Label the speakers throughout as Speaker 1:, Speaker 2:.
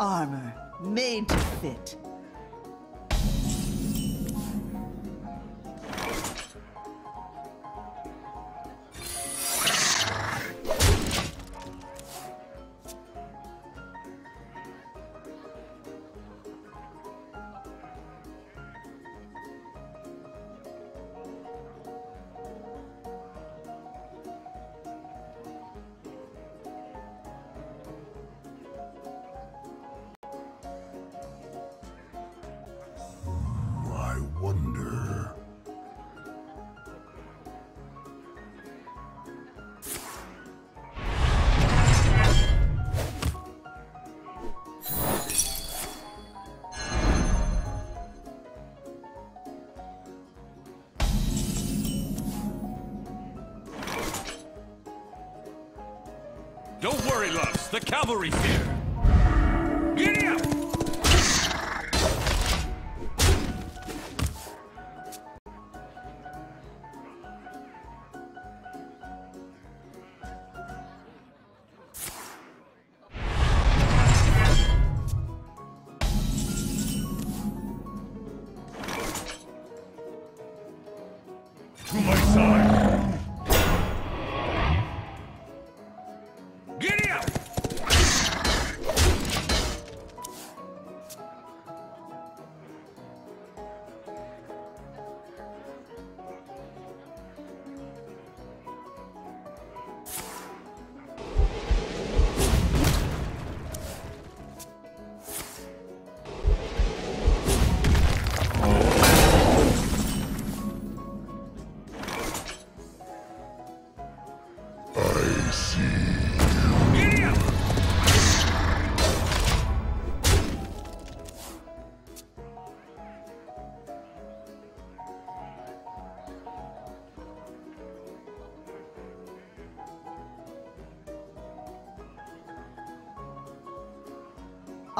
Speaker 1: Armor made to fit.
Speaker 2: Don't worry, loves. The cavalry's here.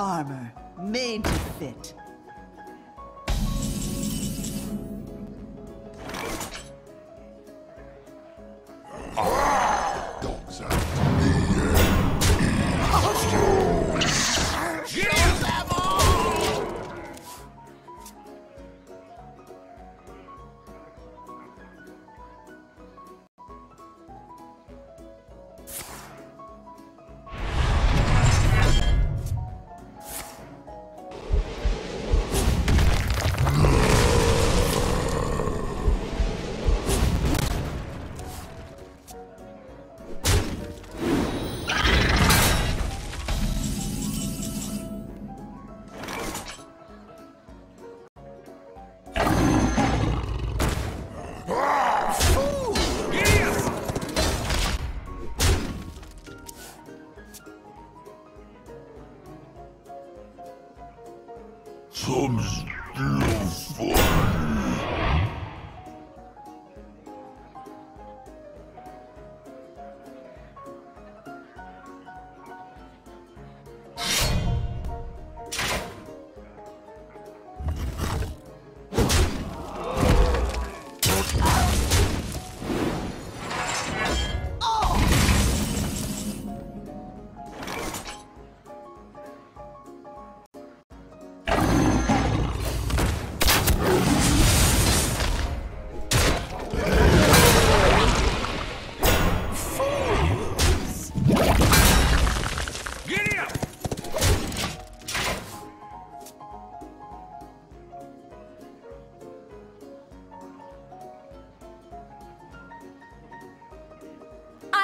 Speaker 1: Armor made to fit.
Speaker 3: Some still fun.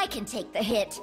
Speaker 4: I can take the hit.